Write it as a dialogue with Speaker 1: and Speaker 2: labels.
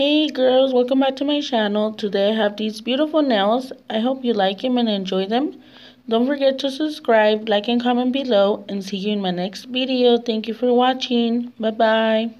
Speaker 1: Hey girls, welcome back to my channel. Today I have these beautiful nails. I hope you like them and enjoy them. Don't forget to subscribe, like and comment below and see you in my next video. Thank you for watching. Bye bye.